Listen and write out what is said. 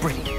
Brilliant.